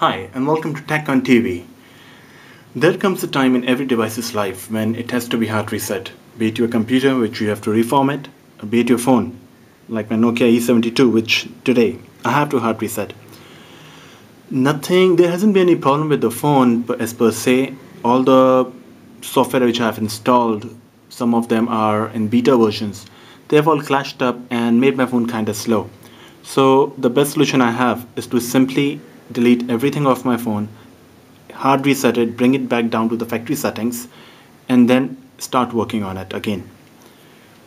Hi, and welcome to Tech on TV. There comes a time in every device's life when it has to be hard reset, be it your computer, which you have to reformat, or be it your phone, like my Nokia E72, which today I have to hard reset. Nothing, there hasn't been any problem with the phone as per se. All the software which I have installed, some of them are in beta versions, they've all clashed up and made my phone kind of slow. So the best solution I have is to simply delete everything off my phone, hard reset it, bring it back down to the factory settings, and then start working on it again.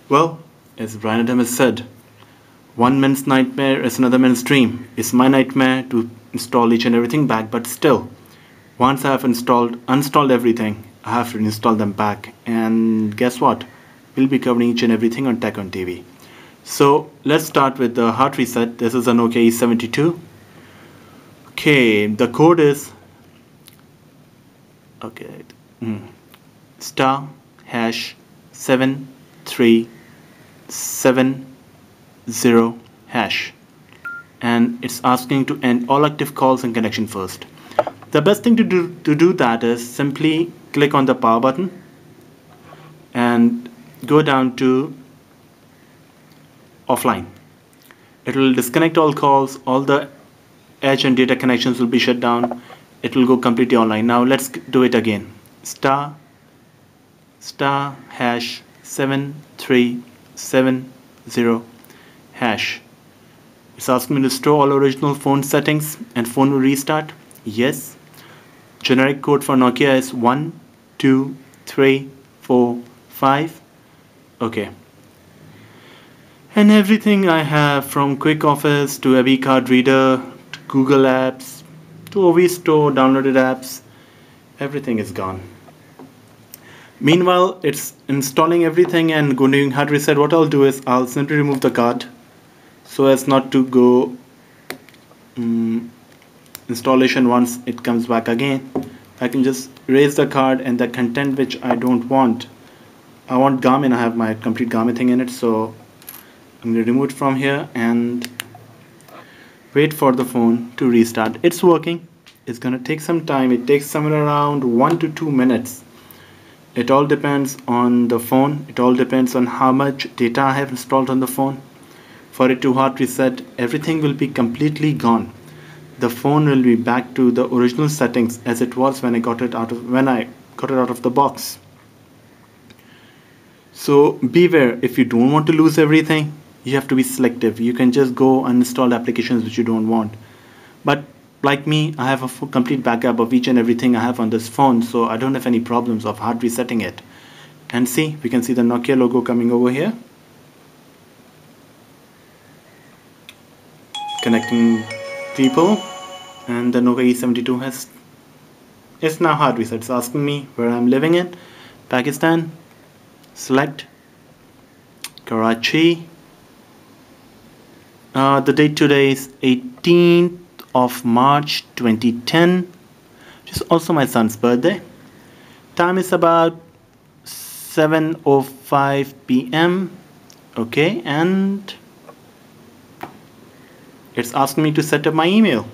Well, as Bryan Adams has said, one man's nightmare is another man's dream. It's my nightmare to install each and everything back, but still, once I have installed, uninstalled everything, I have to install them back. And guess what? We'll be covering each and everything on Tech on TV. So let's start with the hard reset. This is a Nokia E72 okay the code is okay mm, star hash 7370 hash. And it's asking to end all active calls and connection first. The best thing to do to do that is simply click on the power button and go down to offline. It will disconnect all calls all the edge and data connections will be shut down. It will go completely online. Now let's do it again. Star star hash 7370 hash. It's asking me to store all original phone settings and phone will restart. Yes. Generic code for Nokia is 1 2 3 4 5 okay. And everything I have from quick office to a card reader Google Apps to Ovi Store, downloaded apps, everything is gone. Meanwhile, it's installing everything and going hard reset. What I'll do is I'll simply remove the card so as not to go um, installation once it comes back again. I can just erase the card and the content which I don't want. I want Garmin, I have my complete Garmin thing in it, so I'm to remove it from here and wait for the phone to restart. It's working. It's gonna take some time. It takes somewhere around one to two minutes. It all depends on the phone. It all depends on how much data I have installed on the phone. For it to hard reset everything will be completely gone. The phone will be back to the original settings as it was when I got it out of when I got it out of the box. So beware. If you don't want to lose everything you have to be selective. You can just go and uninstall applications which you don't want. But like me I have a complete backup of each and everything I have on this phone so I don't have any problems of hard resetting it. And see we can see the Nokia logo coming over here. Connecting people. And the Nokia E72 has it's now hard reset. It's asking me where I'm living in Pakistan. Select. Karachi uh, the date today is 18th of March 2010 which is also my son's birthday time is about 7.05 p.m. okay and it's asking me to set up my email